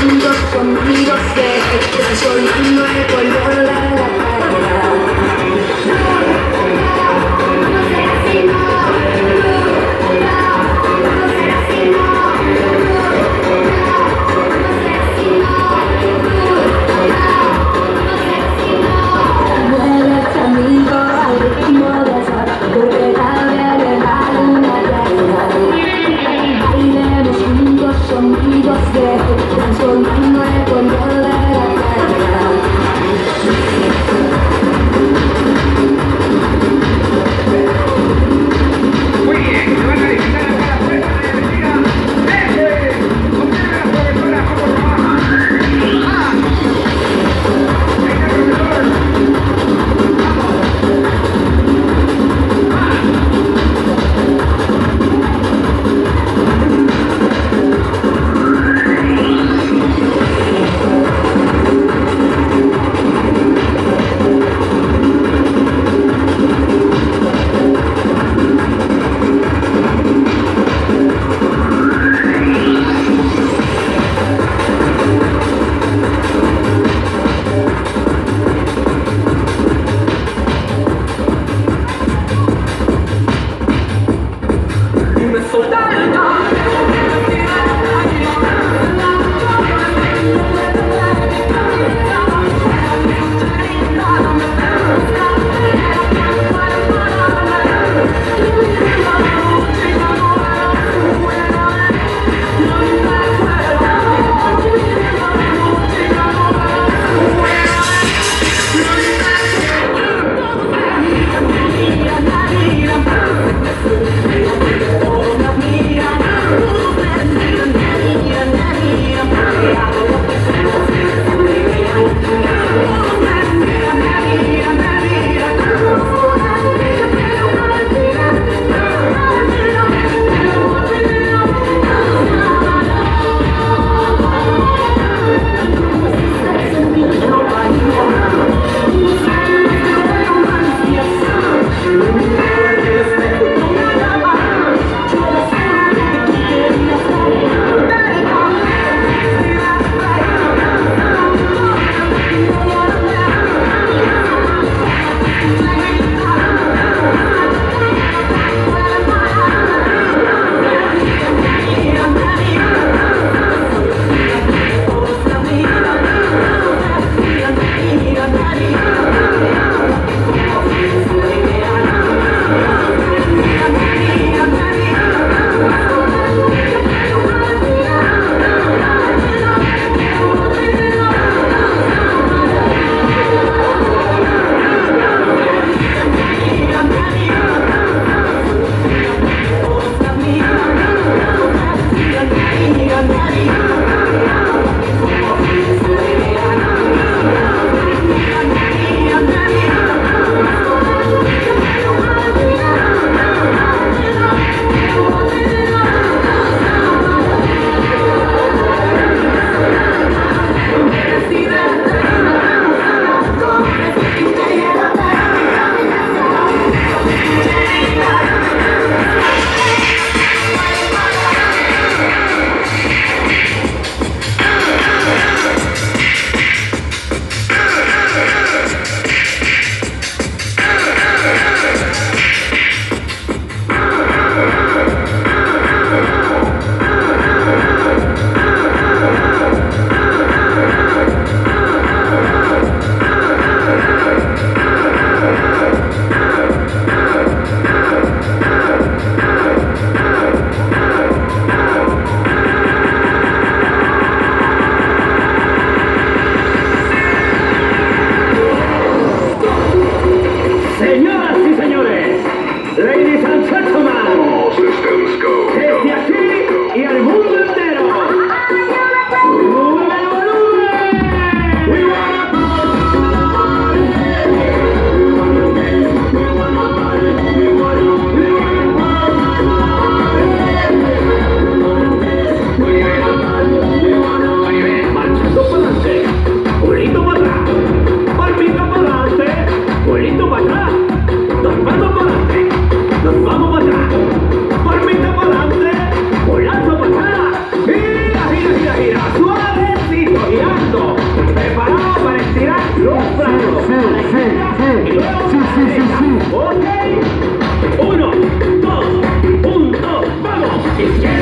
juntos conmigo sé que soy un nuevo Thank you.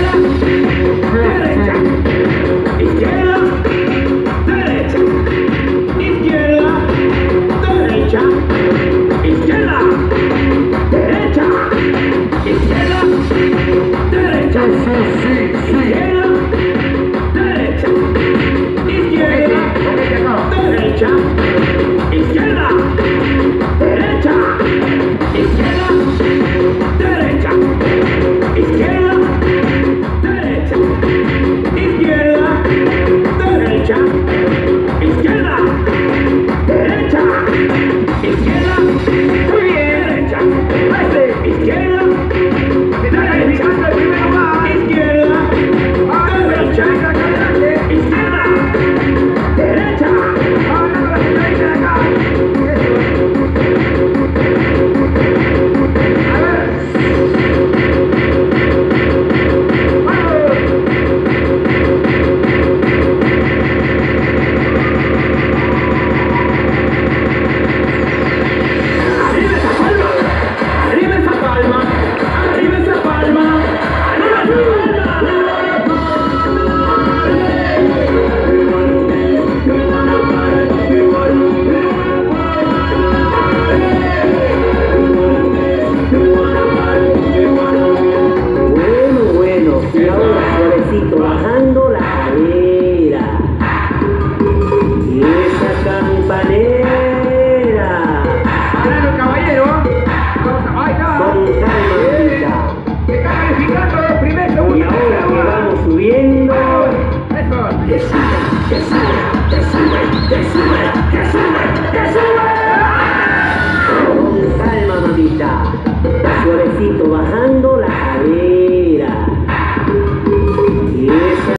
Sube, que sube, que sube, que sube, que sube,